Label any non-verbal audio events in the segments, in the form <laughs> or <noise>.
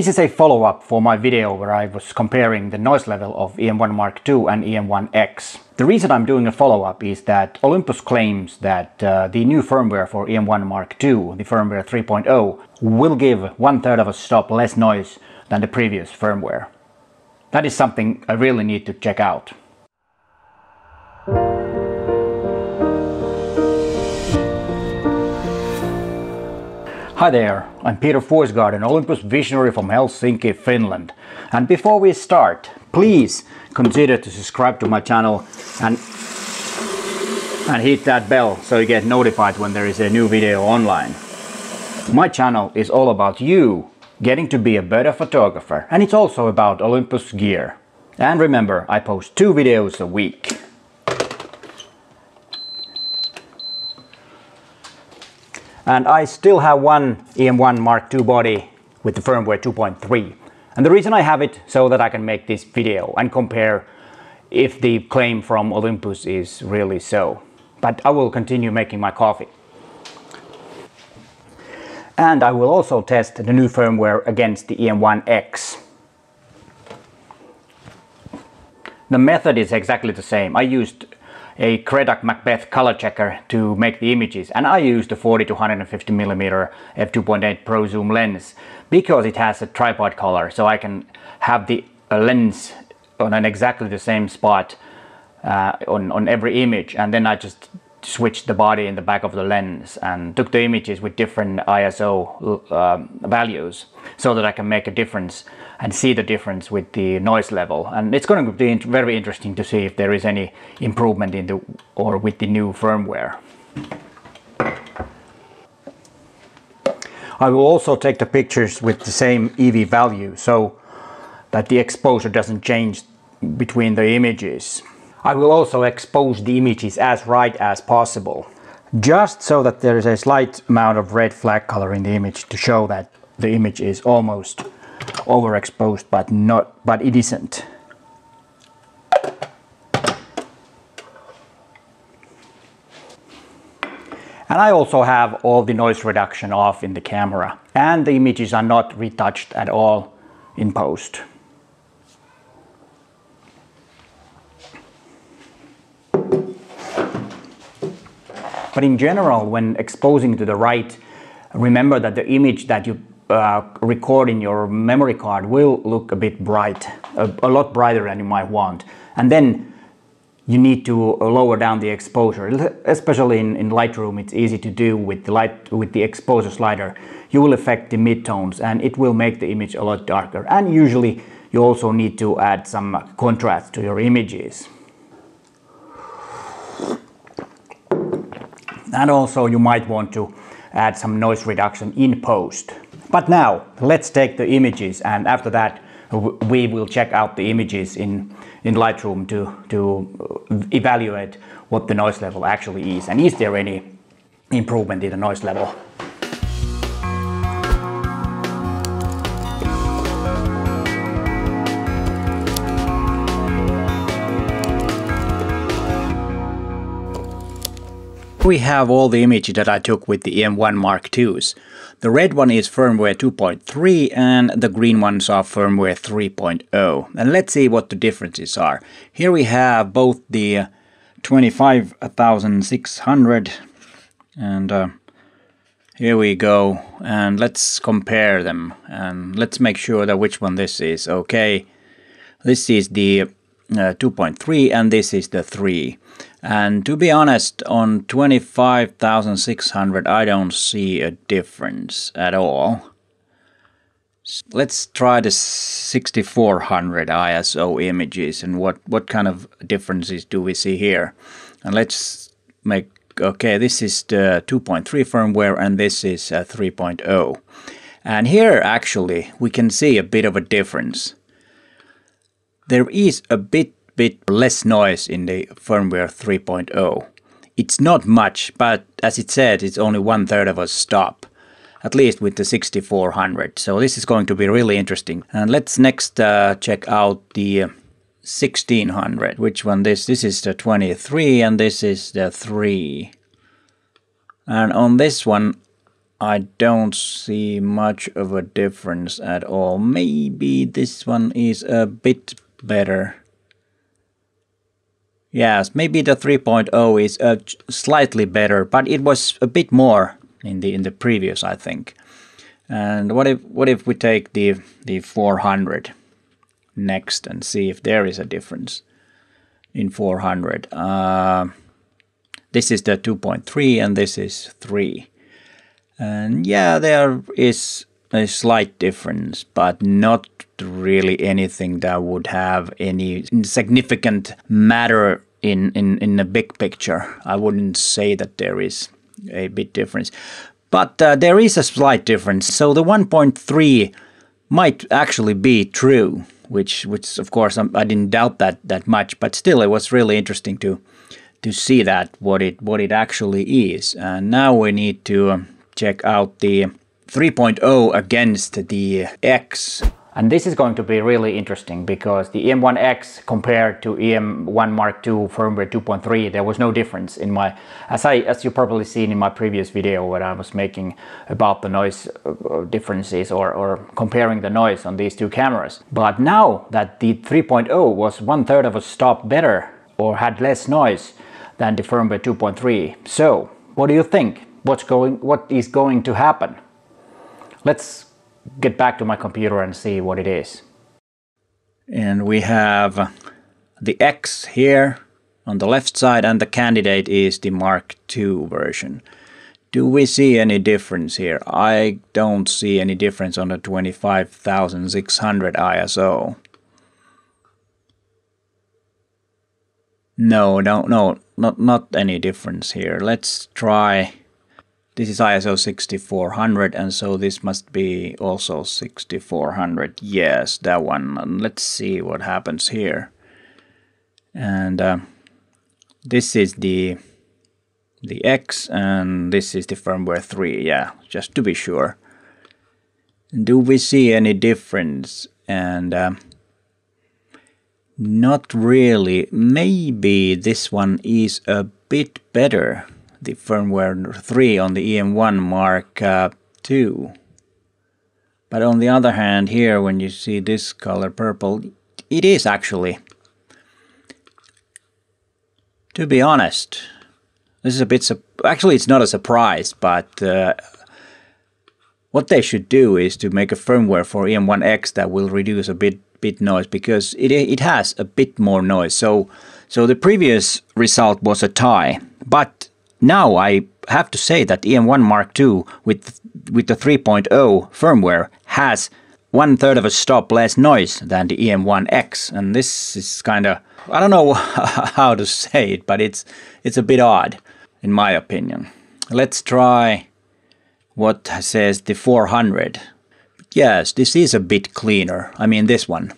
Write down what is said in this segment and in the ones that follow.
This is a follow-up for my video where I was comparing the noise level of EM1 Mark II and EM1X. The reason I'm doing a follow-up is that Olympus claims that uh, the new firmware for EM1 Mark II, the firmware 3.0, will give one third of a stop less noise than the previous firmware. That is something I really need to check out. Hi there, I'm Peter Forsgård, an Olympus visionary from Helsinki, Finland. And before we start, please consider to subscribe to my channel and, and hit that bell so you get notified when there is a new video online. My channel is all about you getting to be a better photographer and it's also about Olympus gear. And remember, I post two videos a week. And I still have one EM1 Mark II body with the firmware 2.3. And the reason I have it so that I can make this video and compare if the claim from Olympus is really so. But I will continue making my coffee. And I will also test the new firmware against the EM1X. The method is exactly the same. I used a Gretag Macbeth color checker to make the images and I used the 40 to 150 millimeter f2.8 Pro Zoom lens because it has a tripod collar so I can have the lens on an exactly the same spot uh, on, on every image and then I just switched the body in the back of the lens and took the images with different ISO uh, values so that I can make a difference and see the difference with the noise level and it's going to be very interesting to see if there is any improvement in the or with the new firmware. I will also take the pictures with the same EV value so that the exposure doesn't change between the images. I will also expose the images as right as possible. Just so that there is a slight amount of red flag color in the image to show that the image is almost overexposed but not but it isn't. And I also have all the noise reduction off in the camera and the images are not retouched at all in post but in general when exposing to the right remember that the image that you uh, record in your memory card will look a bit bright, a, a, lot brighter than you might want. And then you need to lower down the exposure, especially in, in Lightroom. It's easy to do with the light with the exposure slider. You will affect the midtones and it will make the image a lot darker. And usually you also need to add some contrast to your images. And also you might want to add some noise reduction in post. But now let's take the images and after that we will check out the images in, in Lightroom to, to uh, evaluate what the noise level actually is and is there any improvement in the noise level. We have all the images that I took with the M1 Mark IIs. The red one is firmware 2.3 and the green ones are firmware 3.0. And let's see what the differences are. Here we have both the 25600 and uh, here we go and let's compare them and let's make sure that which one this is. Okay, this is the uh, 2.3 and this is the 3. And to be honest, on 25,600 I don't see a difference at all. Let's try the 6400 ISO images and what, what kind of differences do we see here. And let's make, okay, this is the 2.3 firmware and this is 3.0. And here actually we can see a bit of a difference. There is a bit bit less noise in the firmware 3.0. It's not much, but as it said, it's only one third of a stop, at least with the 6400. So this is going to be really interesting. And let's next uh, check out the 1600. Which one this? This is the 23 and this is the 3. And on this one, I don't see much of a difference at all. Maybe this one is a bit better. Yes, maybe the 3.0 is uh, slightly better, but it was a bit more in the in the previous, I think. And what if what if we take the the 400 next and see if there is a difference in 400? Uh, this is the 2.3 and this is 3. And yeah, there is a slight difference, but not really anything that would have any significant matter in, in, in the big picture. I wouldn't say that there is a big difference. But uh, there is a slight difference. So the 1.3 might actually be true, which, which of course I didn't doubt that that much. But still, it was really interesting to to see that what it what it actually is. And now we need to um, check out the 3.0 against the X. And this is going to be really interesting because the EM1X compared to EM1 Mark II firmware 2.3, there was no difference in my, as I, as you probably seen in my previous video when I was making about the noise uh, differences or, or comparing the noise on these two cameras. But now that the 3.0 was one third of a stop better or had less noise than the firmware 2.3. So, what do you think? what's going, what is going to happen. Let's get back to my computer and see what it is. And we have the X here on the left side and the candidate is the Mark II version. Do we see any difference here? I don't see any difference on the 25600 ISO. No, no, no, not, not any difference here. Let's try this is ISO 6400 and so this must be also 6400. Yes, that one. And let's see what happens here. And uh, this is the the X and this is the firmware 3. Yeah, just to be sure. Do we see any difference? And uh, not really. Maybe this one is a bit better the firmware 3 on the EM1 Mark uh, II. But on the other hand, here when you see this color purple, it is actually, to be honest, this is a bit, actually it's not a surprise, but uh, what they should do is to make a firmware for EM1X that will reduce a bit bit noise because it it has a bit more noise. So so the previous result was a tie, but now I have to say that EM1 Mark II with with the 3.0 firmware has one third of a stop less noise than the EM1X, and this is kind of I don't know <laughs> how to say it, but it's it's a bit odd in my opinion. Let's try what says the 400. Yes, this is a bit cleaner. I mean this one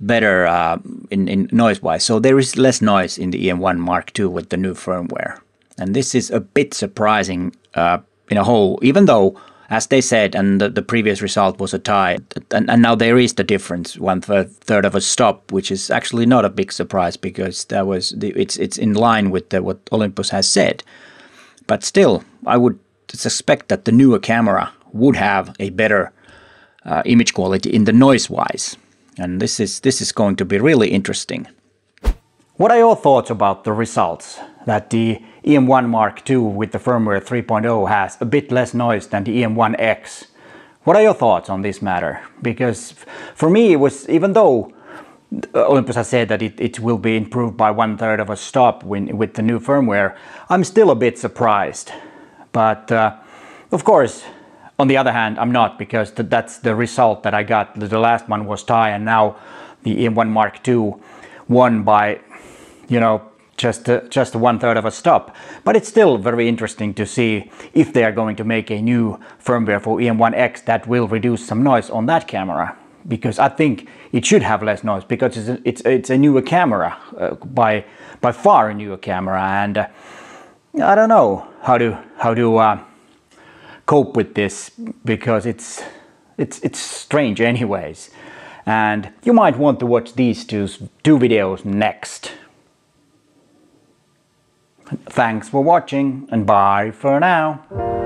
better uh, in, in noise wise. So there is less noise in the EM1 Mark II with the new firmware. And this is a bit surprising uh, in a whole, even though, as they said, and the, the previous result was a tie, and, and, now there is the difference, one third, of a stop, which is actually not a big surprise because that was the, it's it's in line with the, what Olympus has said. But still, I would suspect that the newer camera would have a better uh, image quality in the noise wise, and this is this is going to be really interesting. What are your thoughts about the results? That the EM1 Mark II with the firmware 3.0 has a bit less noise than the EM1X. What are your thoughts on this matter? Because for me it was, even though Olympus has said that it, it will be improved by one third of a stop when, with the new firmware, I'm still a bit surprised. But uh, of course, on the other hand, I'm not because th that's the result that I got. The last one was tie and now the EM1 Mark II won by you know, just uh, just one third of a stop. But it's still very interesting to see if they are going to make a new firmware for EM1X that will reduce some noise on that camera. Because I think it should have less noise because it's a, it's, it's a newer camera uh, by by far a newer camera, and uh, I don't know how to how to uh, cope with this because it's it's it's strange <laughs> anyways. And you might want to watch these two, two videos next. Thanks for watching and bye for now.